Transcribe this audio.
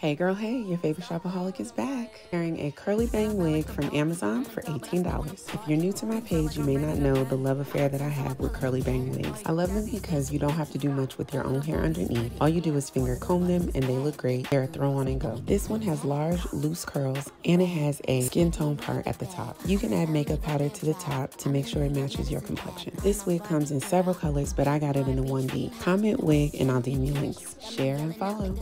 Hey girl, hey, your favorite shopaholic is back. Wearing a curly bang wig from Amazon for $18. If you're new to my page, you may not know the love affair that I have with curly bang wigs. I love them because you don't have to do much with your own hair underneath. All you do is finger comb them and they look great. They're a throw on and go. This one has large, loose curls and it has a skin tone part at the top. You can add makeup powder to the top to make sure it matches your complexion. This wig comes in several colors, but I got it in a one B. Comment wig and I'll DM you links. Share and follow.